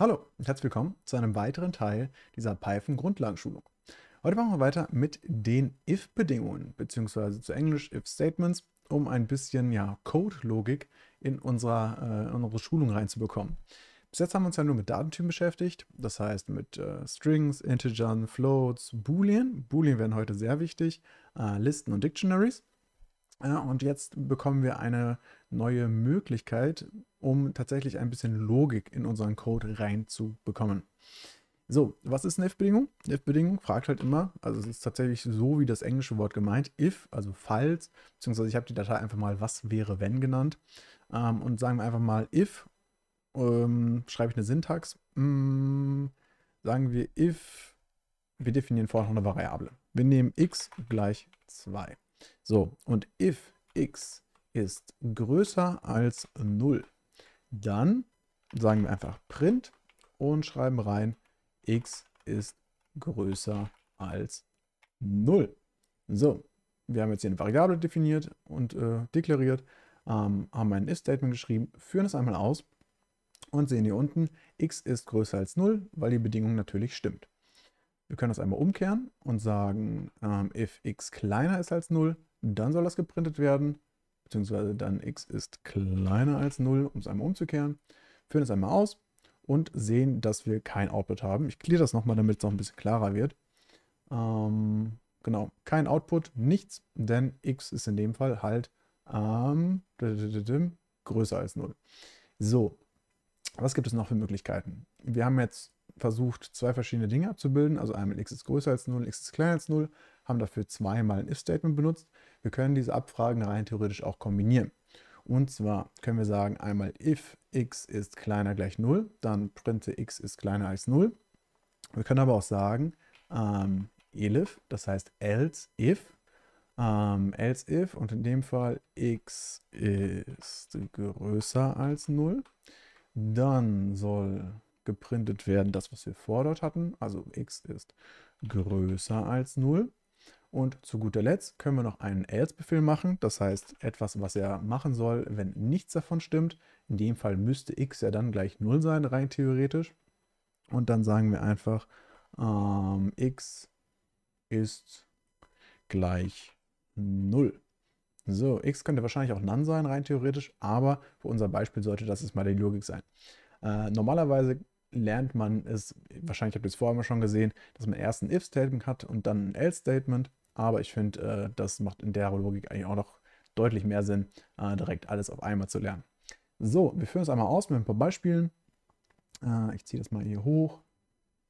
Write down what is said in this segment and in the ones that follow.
Hallo und herzlich willkommen zu einem weiteren Teil dieser Python-Grundlagenschulung. Heute machen wir weiter mit den if-Bedingungen, beziehungsweise zu Englisch if-Statements, um ein bisschen ja, Code-Logik in, unserer, äh, unsere Schulung reinzubekommen. Bis jetzt haben wir uns ja nur mit Datentypen beschäftigt, das heißt mit äh, Strings, Integern, Floats, Boolean. Boolean werden heute sehr wichtig, äh, Listen und Dictionaries. Ja, und jetzt bekommen wir eine neue Möglichkeit, um tatsächlich ein bisschen Logik in unseren Code reinzubekommen. So, was ist eine if-Bedingung? Eine if-Bedingung fragt halt immer, also es ist tatsächlich so wie das englische Wort gemeint, if, also falls, beziehungsweise ich habe die Datei einfach mal was wäre wenn genannt ähm, und sagen wir einfach mal if, ähm, schreibe ich eine Syntax, mm, sagen wir if, wir definieren vorher noch eine Variable. Wir nehmen x gleich 2. So, und if x ist größer als 0, dann sagen wir einfach print und schreiben rein, x ist größer als 0. So, wir haben jetzt hier eine Variable definiert und äh, deklariert, ähm, haben ein if-Statement geschrieben, führen es einmal aus und sehen hier unten, x ist größer als 0, weil die Bedingung natürlich stimmt. Wir können das einmal umkehren und sagen, ähm, if x kleiner ist als 0, dann soll das geprintet werden, beziehungsweise dann x ist kleiner als 0, um es einmal umzukehren. Führen es einmal aus und sehen, dass wir kein Output haben. Ich kläre das nochmal, damit es noch ein bisschen klarer wird. Ähm, genau, kein Output, nichts, denn x ist in dem Fall halt ähm, größer als 0. So, was gibt es noch für Möglichkeiten? Wir haben jetzt versucht, zwei verschiedene Dinge abzubilden. Also einmal x ist größer als 0, x ist kleiner als 0, haben dafür zweimal ein if-Statement benutzt. Wir können diese Abfragen rein theoretisch auch kombinieren. Und zwar können wir sagen, einmal if x ist kleiner gleich 0, dann printe x ist kleiner als 0. Wir können aber auch sagen, ähm, elif, das heißt else if, ähm, else if und in dem Fall x ist größer als 0. Dann soll geprintet werden, das, was wir vor dort hatten. Also x ist größer als 0. Und zu guter Letzt können wir noch einen else-Befehl machen. Das heißt, etwas, was er machen soll, wenn nichts davon stimmt. In dem Fall müsste x ja dann gleich 0 sein, rein theoretisch. Und dann sagen wir einfach, ähm, x ist gleich 0. So, x könnte wahrscheinlich auch none sein, rein theoretisch, aber für unser Beispiel sollte das jetzt mal die Logik sein. Äh, normalerweise lernt man es, wahrscheinlich habt ihr es vorher schon gesehen, dass man erst ein if-Statement hat und dann ein else-Statement. Aber ich finde, äh, das macht in der Logik eigentlich auch noch deutlich mehr Sinn, äh, direkt alles auf einmal zu lernen. So, wir führen es einmal aus mit ein paar Beispielen. Äh, ich ziehe das mal hier hoch.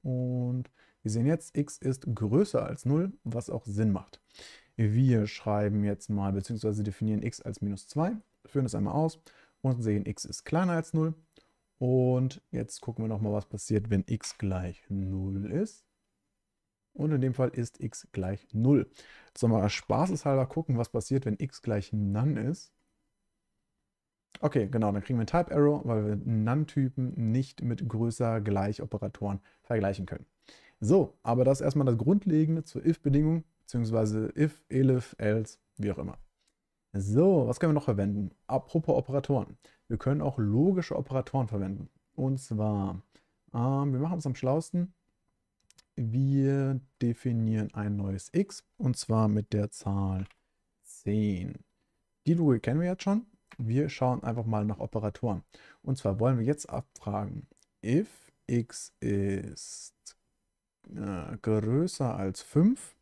Und wir sehen jetzt, x ist größer als 0, was auch Sinn macht. Wir schreiben jetzt mal, beziehungsweise definieren x als minus 2, führen es einmal aus und sehen, x ist kleiner als 0. Und jetzt gucken wir nochmal, was passiert, wenn x gleich 0 ist. Und in dem Fall ist x gleich 0. Jetzt sollen wir spaßeshalber gucken, was passiert, wenn x gleich None ist. Okay, genau, dann kriegen wir einen Type Error, weil wir None-Typen nicht mit größer gleich Operatoren vergleichen können. So, aber das ist erstmal das Grundlegende zur if-Bedingung, beziehungsweise if, elif, else, wie auch immer. So, was können wir noch verwenden? Apropos Operatoren. Wir können auch logische Operatoren verwenden. Und zwar, ähm, wir machen es am schlausten. Wir definieren ein neues x und zwar mit der Zahl 10. Die Logik kennen wir jetzt schon. Wir schauen einfach mal nach Operatoren. Und zwar wollen wir jetzt abfragen, if x ist äh, größer als 5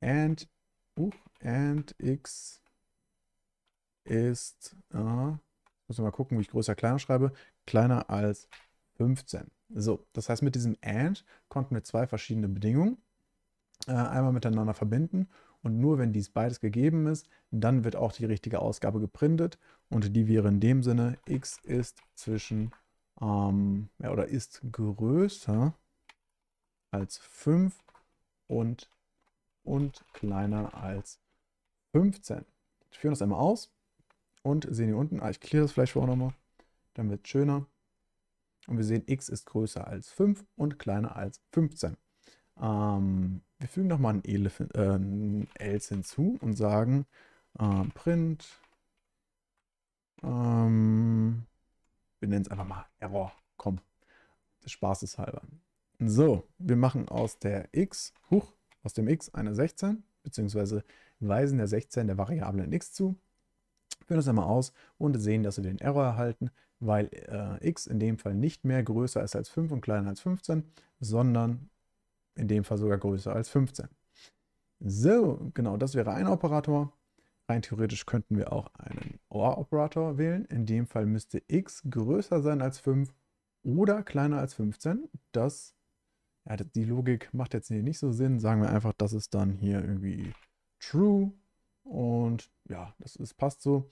and uh, and x ist, äh, muss mal gucken, wie ich größer, kleiner schreibe, kleiner als 15. So, das heißt, mit diesem AND konnten wir zwei verschiedene Bedingungen äh, einmal miteinander verbinden und nur wenn dies beides gegeben ist, dann wird auch die richtige Ausgabe geprintet und die wäre in dem Sinne, x ist zwischen, ähm, ja, oder ist größer als 5 und, und kleiner als 15. Wir führen das einmal aus und sehen hier unten, ah, ich kläre das vielleicht auch nochmal, dann wird es schöner. Und wir sehen, x ist größer als 5 und kleiner als 15. Ähm, wir fügen nochmal ein, äh, ein else hinzu und sagen äh, print ähm, wir nennen es einfach mal Error. Komm, des Spaßes halber. So, wir machen aus der x, huch, aus dem x eine 16, beziehungsweise weisen der 16 der Variablen x zu, führen das einmal aus und sehen, dass wir den Error erhalten, weil äh, x in dem Fall nicht mehr größer ist als 5 und kleiner als 15, sondern in dem Fall sogar größer als 15. So, genau, das wäre ein Operator. Rein theoretisch könnten wir auch einen OR-Operator wählen. In dem Fall müsste x größer sein als 5 oder kleiner als 15. Das, ja, die Logik macht jetzt hier nicht so Sinn. Sagen wir einfach, das ist dann hier irgendwie true. Und ja, das ist, passt so.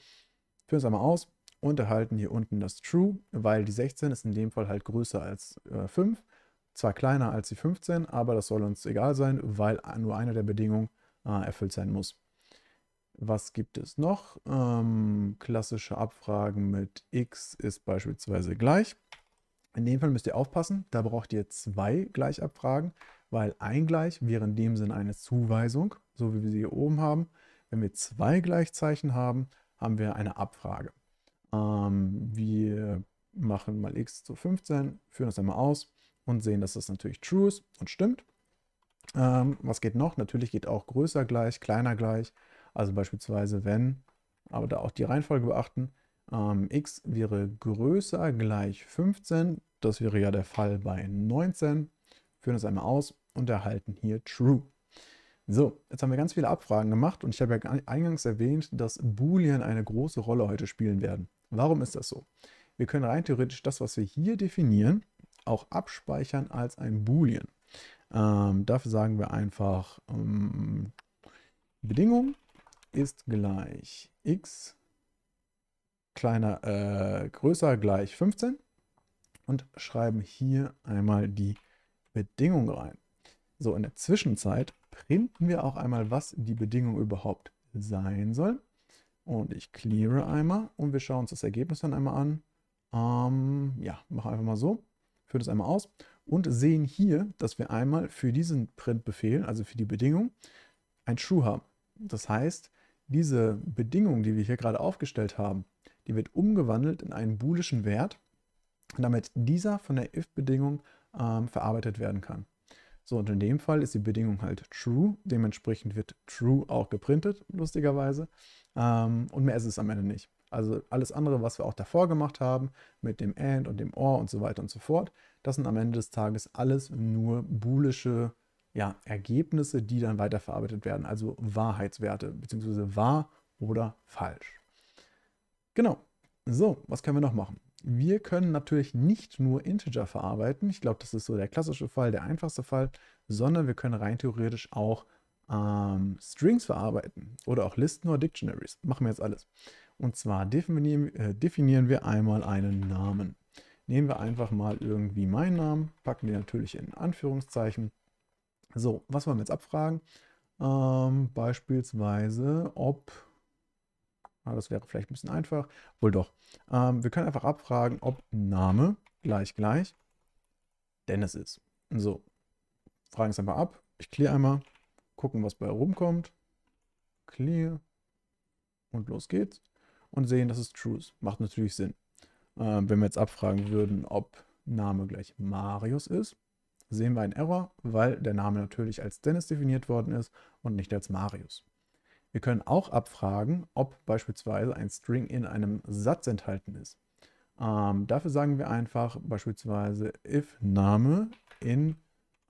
Führen es einmal aus und erhalten hier unten das true, weil die 16 ist in dem Fall halt größer als äh, 5. Zwar kleiner als die 15, aber das soll uns egal sein, weil nur eine der Bedingungen äh, erfüllt sein muss. Was gibt es noch? Ähm, klassische Abfragen mit x ist beispielsweise gleich. In dem Fall müsst ihr aufpassen, da braucht ihr zwei Gleichabfragen, weil ein Gleich wäre in dem Sinne eine Zuweisung, so wie wir sie hier oben haben. Wenn wir zwei Gleichzeichen haben, haben wir eine Abfrage. Ähm, wir machen mal x zu 15, führen das einmal aus und sehen, dass das natürlich true ist und stimmt. Ähm, was geht noch? Natürlich geht auch größer gleich, kleiner gleich. Also beispielsweise wenn, aber da auch die Reihenfolge beachten, ähm, x wäre größer gleich 15. Das wäre ja der Fall bei 19. Führen das einmal aus und erhalten hier true. So, jetzt haben wir ganz viele Abfragen gemacht und ich habe ja eingangs erwähnt, dass Boolean eine große Rolle heute spielen werden. Warum ist das so? Wir können rein theoretisch das, was wir hier definieren, auch abspeichern als ein Boolean. Ähm, dafür sagen wir einfach ähm, Bedingung ist gleich x kleiner, äh, größer gleich 15 und schreiben hier einmal die Bedingung rein. So, in der Zwischenzeit printen wir auch einmal, was die Bedingung überhaupt sein soll. Und ich cleare einmal und wir schauen uns das Ergebnis dann einmal an. Ähm, ja, mache einfach mal so, führe das einmal aus und sehen hier, dass wir einmal für diesen Printbefehl, also für die Bedingung, ein True haben. Das heißt, diese Bedingung, die wir hier gerade aufgestellt haben, die wird umgewandelt in einen boolischen Wert, damit dieser von der if-Bedingung ähm, verarbeitet werden kann. So, und in dem Fall ist die Bedingung halt true, dementsprechend wird true auch geprintet, lustigerweise. Ähm, und mehr ist es am Ende nicht. Also alles andere, was wir auch davor gemacht haben, mit dem and und dem or und so weiter und so fort, das sind am Ende des Tages alles nur boolische ja, Ergebnisse, die dann weiterverarbeitet werden, also Wahrheitswerte, beziehungsweise wahr oder falsch. Genau. So, was können wir noch machen? Wir können natürlich nicht nur Integer verarbeiten, ich glaube, das ist so der klassische Fall, der einfachste Fall, sondern wir können rein theoretisch auch ähm, Strings verarbeiten oder auch Listen oder Dictionaries. Machen wir jetzt alles. Und zwar definieren, äh, definieren wir einmal einen Namen. Nehmen wir einfach mal irgendwie meinen Namen, packen den natürlich in Anführungszeichen so, was wollen wir jetzt abfragen? Ähm, beispielsweise, ob, das wäre vielleicht ein bisschen einfach, wohl doch. Ähm, wir können einfach abfragen, ob Name gleich gleich Dennis ist. So, fragen es einfach ab. Ich clear einmal, gucken, was bei rumkommt. Clear. Und los geht's. Und sehen, dass es true ist. Macht natürlich Sinn. Ähm, wenn wir jetzt abfragen würden, ob Name gleich Marius ist, sehen wir einen Error, weil der Name natürlich als Dennis definiert worden ist und nicht als Marius. Wir können auch abfragen, ob beispielsweise ein String in einem Satz enthalten ist. Ähm, dafür sagen wir einfach beispielsweise if Name in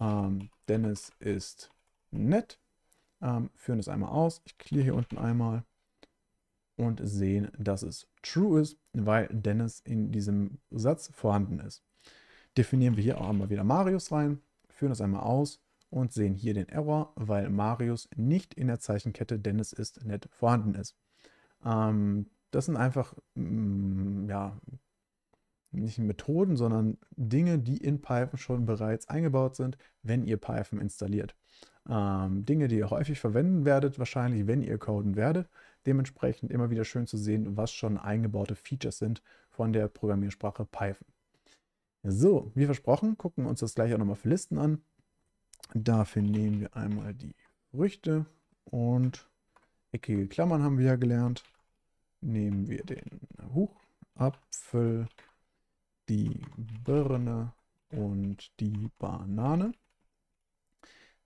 ähm, Dennis ist nett. Ähm, führen es einmal aus. Ich clear hier unten einmal und sehen, dass es true ist, weil Dennis in diesem Satz vorhanden ist definieren wir hier auch einmal wieder Marius rein, führen das einmal aus und sehen hier den Error, weil Marius nicht in der Zeichenkette Dennis ist nicht vorhanden ist. Ähm, das sind einfach, mm, ja, nicht Methoden, sondern Dinge, die in Python schon bereits eingebaut sind, wenn ihr Python installiert. Ähm, Dinge, die ihr häufig verwenden werdet, wahrscheinlich, wenn ihr coden werdet. Dementsprechend immer wieder schön zu sehen, was schon eingebaute Features sind von der Programmiersprache Python. So, wie versprochen, gucken wir uns das gleich auch nochmal für Listen an. Dafür nehmen wir einmal die Früchte und eckige Klammern haben wir ja gelernt. Nehmen wir den Huch, Apfel, die Birne und die Banane.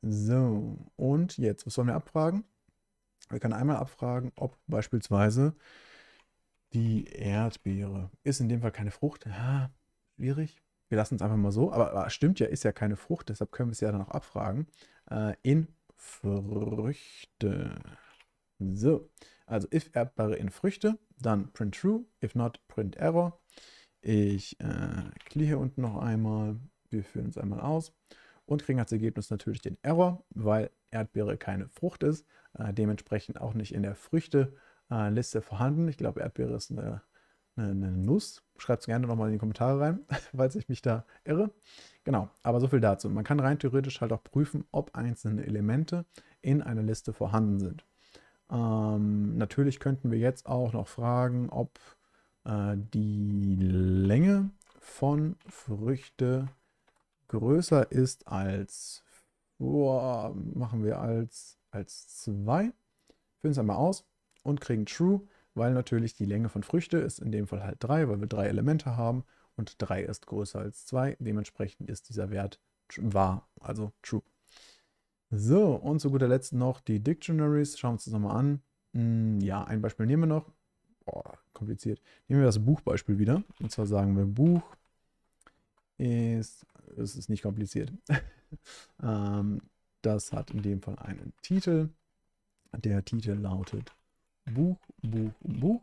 So, und jetzt, was sollen wir abfragen? Wir können einmal abfragen, ob beispielsweise die Erdbeere ist in dem Fall keine Frucht. Ja, schwierig. Wir lassen es einfach mal so. Aber, aber, stimmt ja, ist ja keine Frucht, deshalb können wir es ja dann auch abfragen. Äh, in Früchte. So, also if Erdbeere in Früchte, dann print true. If not, print error. Ich äh, klicke hier unten noch einmal. Wir führen es einmal aus und kriegen als Ergebnis natürlich den Error, weil Erdbeere keine Frucht ist, äh, dementsprechend auch nicht in der Früchte-Liste äh, vorhanden. Ich glaube, Erdbeere ist eine, eine, eine Nuss. Schreibt es gerne nochmal in die Kommentare rein, falls ich mich da irre. Genau, aber so viel dazu. Man kann rein theoretisch halt auch prüfen, ob einzelne Elemente in einer Liste vorhanden sind. Ähm, natürlich könnten wir jetzt auch noch fragen, ob äh, die Länge von Früchte größer ist als, oh, machen wir als, als 2. Führen es einmal aus und kriegen True, weil natürlich die Länge von Früchte ist in dem Fall halt 3, weil wir drei Elemente haben und 3 ist größer als 2. Dementsprechend ist dieser Wert wahr, also True. So, und zu guter Letzt noch die Dictionaries. Schauen wir uns das nochmal an. Hm, ja, ein Beispiel nehmen wir noch. Boah, kompliziert. Nehmen wir das Buchbeispiel wieder. Und zwar sagen wir, Buch ist, es ist nicht kompliziert. ähm, das hat in dem Fall einen Titel. Der Titel lautet Buch, Buch, Buch.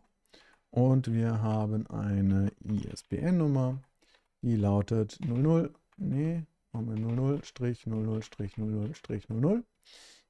Und wir haben eine ISBN-Nummer, die lautet 00, nee, haben wir 00, 00, 00, 00.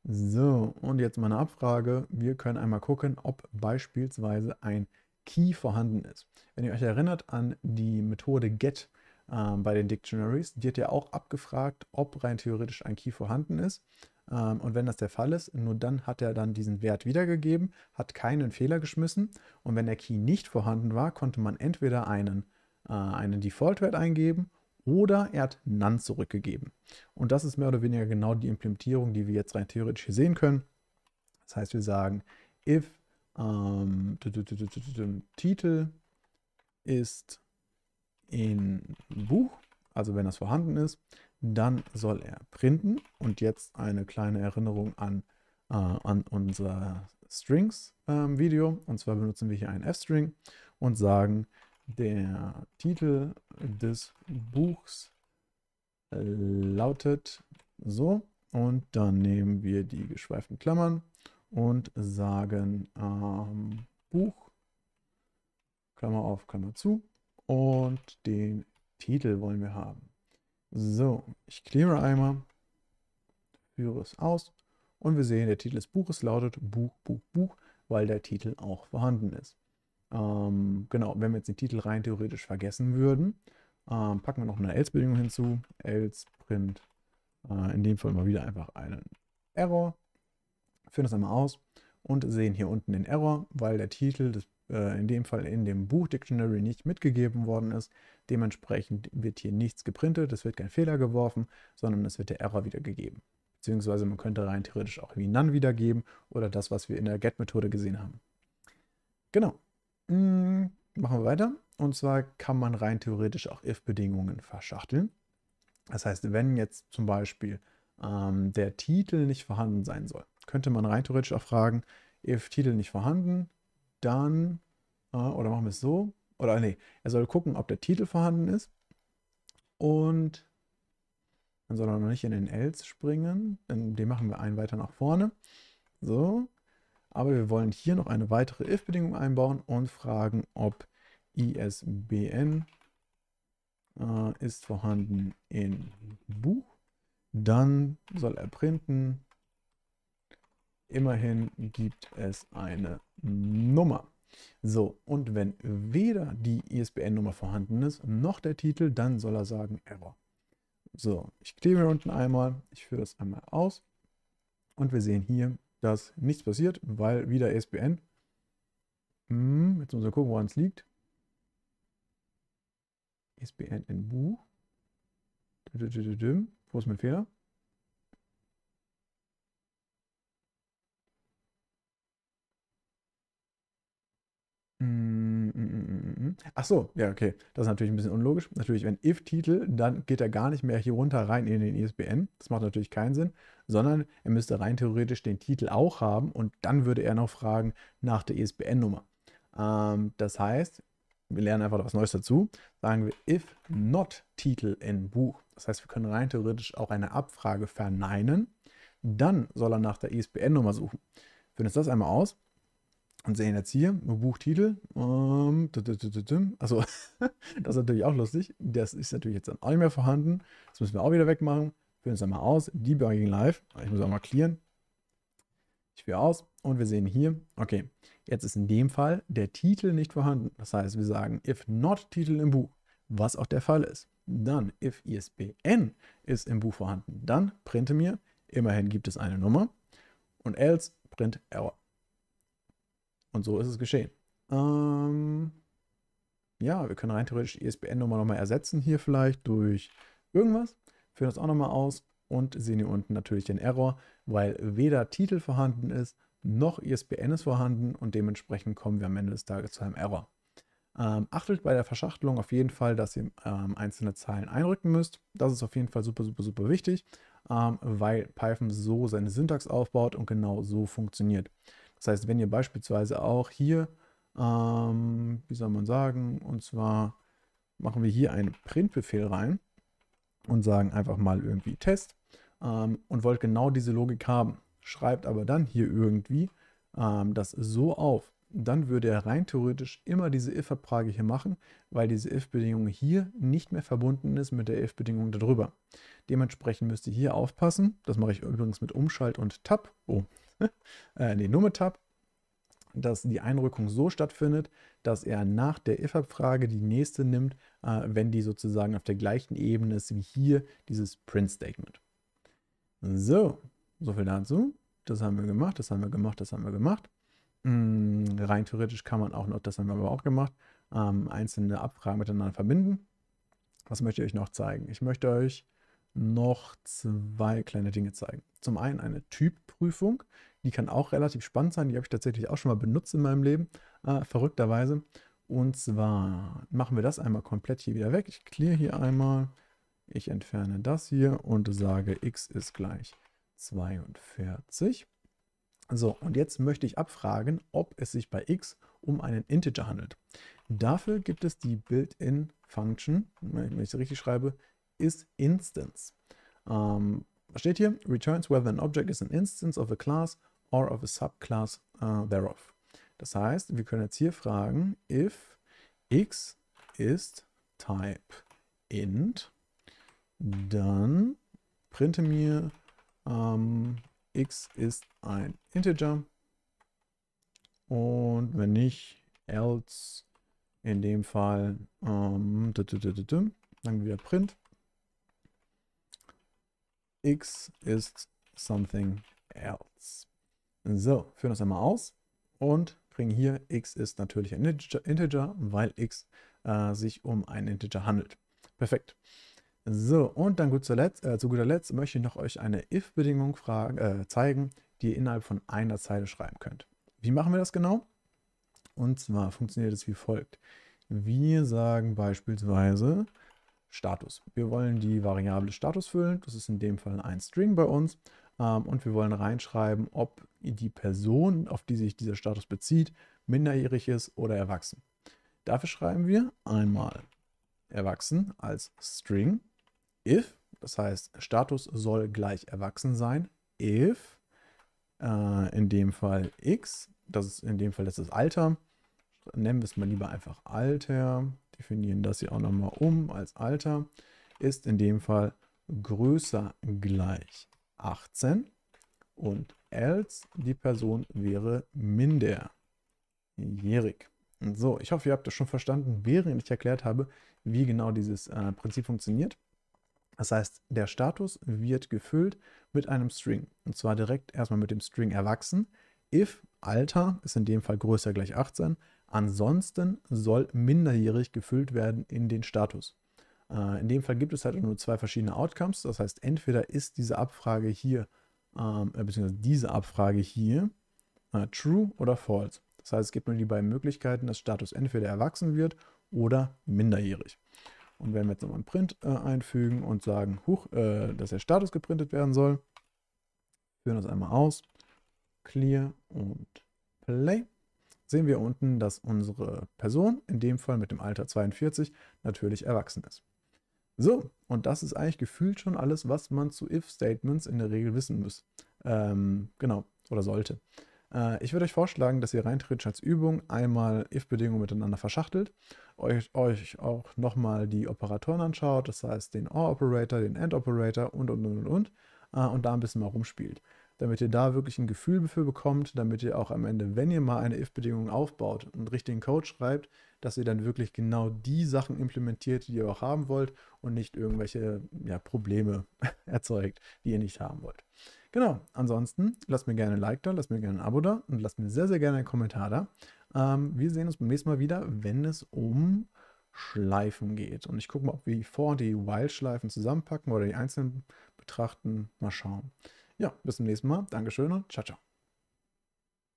So, und jetzt mal eine Abfrage. Wir können einmal gucken, ob beispielsweise ein Key vorhanden ist. Wenn ihr euch erinnert an die Methode GET, ähm, bei den Dictionaries. Die hat ja auch abgefragt, ob rein theoretisch ein Key vorhanden ist. Ähm, und wenn das der Fall ist, nur dann hat er dann diesen Wert wiedergegeben, hat keinen Fehler geschmissen. Und wenn der Key nicht vorhanden war, konnte man entweder einen, äh, einen Default-Wert eingeben oder er hat None zurückgegeben. Und das ist mehr oder weniger genau die Implementierung, die wir jetzt rein theoretisch hier sehen können. Das heißt, wir sagen, if ähm, Titel ist in Buch, also wenn das vorhanden ist, dann soll er printen. Und jetzt eine kleine Erinnerung an, äh, an unser Strings-Video. Ähm, und zwar benutzen wir hier einen F-String und sagen, der Titel des Buchs lautet so. Und dann nehmen wir die geschweiften Klammern und sagen ähm, Buch, Klammer auf, Klammer zu, und den Titel wollen wir haben. So, ich cleare einmal, führe es aus und wir sehen, der Titel des Buches lautet Buch, Buch, Buch, weil der Titel auch vorhanden ist. Ähm, genau, wenn wir jetzt den Titel rein theoretisch vergessen würden, ähm, packen wir noch eine else-Bedingung hinzu. else print, äh, in dem Fall mal wieder einfach einen Error, führen das einmal aus und sehen hier unten den Error, weil der Titel des äh, in dem Fall in dem Buch Dictionary nicht mitgegeben worden ist. Dementsprechend wird hier nichts geprintet, es wird kein Fehler geworfen, sondern es wird der Error wiedergegeben. Beziehungsweise man könnte rein theoretisch auch wie None wiedergeben oder das, was wir in der Get-Methode gesehen haben. Genau. Hm, machen wir weiter. Und zwar kann man rein theoretisch auch if-Bedingungen verschachteln. Das heißt, wenn jetzt zum Beispiel ähm, der Titel nicht vorhanden sein soll, könnte man rein theoretisch auch fragen, if Titel nicht vorhanden, dann, äh, oder machen wir es so, oder nee, er soll gucken, ob der Titel vorhanden ist. Und dann soll er noch nicht in den Else springen, den machen wir einen weiter nach vorne. So, aber wir wollen hier noch eine weitere if-Bedingung einbauen und fragen, ob ISBN äh, ist vorhanden in Buch. Dann soll er printen Immerhin gibt es eine Nummer. So, und wenn weder die ISBN-Nummer vorhanden ist, noch der Titel, dann soll er sagen Error. So, ich klebe hier unten einmal, ich führe das einmal aus und wir sehen hier, dass nichts passiert, weil wieder ISBN. Hm, jetzt müssen wir gucken, woran es liegt. ISBN in Buch. Wo ist mein Fehler? Ach so, ja, okay. Das ist natürlich ein bisschen unlogisch. Natürlich, wenn if-Titel, dann geht er gar nicht mehr hier runter rein in den ISBN. Das macht natürlich keinen Sinn, sondern er müsste rein theoretisch den Titel auch haben und dann würde er noch fragen nach der ISBN-Nummer. Ähm, das heißt, wir lernen einfach was Neues dazu. Sagen wir if not Titel in Buch. Das heißt, wir können rein theoretisch auch eine Abfrage verneinen. Dann soll er nach der ISBN-Nummer suchen. Wir führen uns das einmal aus und sehen jetzt hier Buchtitel. Ähm, also, das ist natürlich auch lustig. Das ist natürlich jetzt auch nicht mehr vorhanden. Das müssen wir auch wieder wegmachen. Führen uns einmal aus. Debugging Live. Ich muss auch mal clearen. Ich führe aus und wir sehen hier, okay, jetzt ist in dem Fall der Titel nicht vorhanden. Das heißt, wir sagen if not Titel im Buch, was auch der Fall ist. Dann if ISBN ist im Buch vorhanden, dann printe mir, immerhin gibt es eine Nummer und else print error. Und so ist es geschehen. Ähm, ja, wir können rein theoretisch die ISBN-Nummer nochmal ersetzen hier vielleicht durch irgendwas. Führen das auch nochmal aus und sehen hier unten natürlich den Error, weil weder Titel vorhanden ist, noch ISBN ist vorhanden und dementsprechend kommen wir am Ende des Tages zu einem Error. Ähm, achtet bei der Verschachtelung auf jeden Fall, dass ihr ähm, einzelne Zahlen einrücken müsst. Das ist auf jeden Fall super, super, super wichtig, ähm, weil Python so seine Syntax aufbaut und genau so funktioniert. Das heißt, wenn ihr beispielsweise auch hier, ähm, wie soll man sagen, und zwar machen wir hier einen Printbefehl rein und sagen einfach mal irgendwie Test ähm, und wollt genau diese Logik haben, schreibt aber dann hier irgendwie ähm, das so auf, dann würde er rein theoretisch immer diese if-Abfrage hier machen, weil diese if-Bedingung hier nicht mehr verbunden ist mit der if-Bedingung darüber. Dementsprechend müsst ihr hier aufpassen. Das mache ich übrigens mit Umschalt und Tab. Oh, äh, nee, nur mit Tab, dass die Einrückung so stattfindet, dass er nach der if-Abfrage die nächste nimmt, äh, wenn die sozusagen auf der gleichen Ebene ist wie hier dieses Print-Statement. So, soviel dazu. Das haben wir gemacht, das haben wir gemacht, das haben wir gemacht. Hm, rein theoretisch kann man auch noch, das haben wir aber auch gemacht, ähm, einzelne Abfragen miteinander verbinden. Was möchte ich euch noch zeigen? Ich möchte euch noch zwei kleine Dinge zeigen. Zum einen eine Typprüfung. Die kann auch relativ spannend sein. Die habe ich tatsächlich auch schon mal benutzt in meinem Leben, äh, verrückterweise. Und zwar machen wir das einmal komplett hier wieder weg. Ich clear hier einmal. Ich entferne das hier und sage x ist gleich 42. So, und jetzt möchte ich abfragen, ob es sich bei x um einen Integer handelt. Dafür gibt es die Built-in-Function, wenn ich es richtig schreibe, is instance. Ähm, was steht hier? Returns whether an object is an instance of a class or of a subclass uh, thereof. Das heißt, wir können jetzt hier fragen, if x ist type int, dann printe mir ähm, x ist ein Integer und wenn nicht, else in dem Fall ähm, dann wieder print x ist something else. So, führen das einmal aus und bringen hier x ist natürlich ein Integer, weil x äh, sich um ein Integer handelt. Perfekt. So, und dann gut zuletzt, äh, zu guter Letzt möchte ich noch euch eine if-Bedingung äh, zeigen, die ihr innerhalb von einer Zeile schreiben könnt. Wie machen wir das genau? Und zwar funktioniert es wie folgt. Wir sagen beispielsweise Status. Wir wollen die Variable Status füllen. Das ist in dem Fall ein String bei uns. Ähm, und wir wollen reinschreiben, ob die Person, auf die sich dieser Status bezieht, minderjährig ist oder erwachsen. Dafür schreiben wir einmal erwachsen als String if, das heißt Status soll gleich erwachsen sein, if äh, in dem Fall x, das ist in dem Fall das, ist Alter, nennen wir es mal lieber einfach Alter, definieren das hier auch nochmal um als Alter, ist in dem Fall größer gleich 18 und else die Person wäre minderjährig. So, ich hoffe, ihr habt das schon verstanden, während ich erklärt habe, wie genau dieses äh, Prinzip funktioniert. Das heißt, der Status wird gefüllt mit einem String. Und zwar direkt erstmal mit dem String erwachsen. If Alter ist in dem Fall größer gleich 18 Ansonsten soll minderjährig gefüllt werden in den Status. Äh, in dem Fall gibt es halt nur zwei verschiedene Outcomes. Das heißt, entweder ist diese Abfrage hier, ähm, äh, beziehungsweise diese Abfrage hier, äh, true oder false. Das heißt, es gibt nur die beiden Möglichkeiten, dass Status entweder erwachsen wird oder minderjährig. Und wenn wir jetzt nochmal einen Print äh, einfügen und sagen, huch, äh, dass der Status geprintet werden soll, führen das einmal aus, clear und play, sehen wir unten, dass unsere Person, in dem Fall mit dem Alter 42, natürlich erwachsen ist. So, und das ist eigentlich gefühlt schon alles, was man zu if-Statements in der Regel wissen muss. Ähm, genau, oder sollte. Äh, ich würde euch vorschlagen, dass ihr rein theoretisch als Übung einmal if-Bedingungen miteinander verschachtelt, euch, euch auch nochmal die Operatoren anschaut, das heißt den OR-Operator, den AND-Operator und, und, und, und, und, äh, und da ein bisschen mal rumspielt damit ihr da wirklich ein Gefühl für bekommt, damit ihr auch am Ende, wenn ihr mal eine if-Bedingung aufbaut und richtigen Code schreibt, dass ihr dann wirklich genau die Sachen implementiert, die ihr auch haben wollt und nicht irgendwelche ja, Probleme erzeugt, die ihr nicht haben wollt. Genau, ansonsten lasst mir gerne ein Like da, lasst mir gerne ein Abo da und lasst mir sehr, sehr gerne einen Kommentar da. Ähm, wir sehen uns beim nächsten Mal wieder, wenn es um Schleifen geht. Und ich gucke mal, ob wir die For- und die While-Schleifen zusammenpacken oder die einzelnen betrachten. Mal schauen. Ja, bis zum nächsten Mal. Dankeschön und ciao, ciao.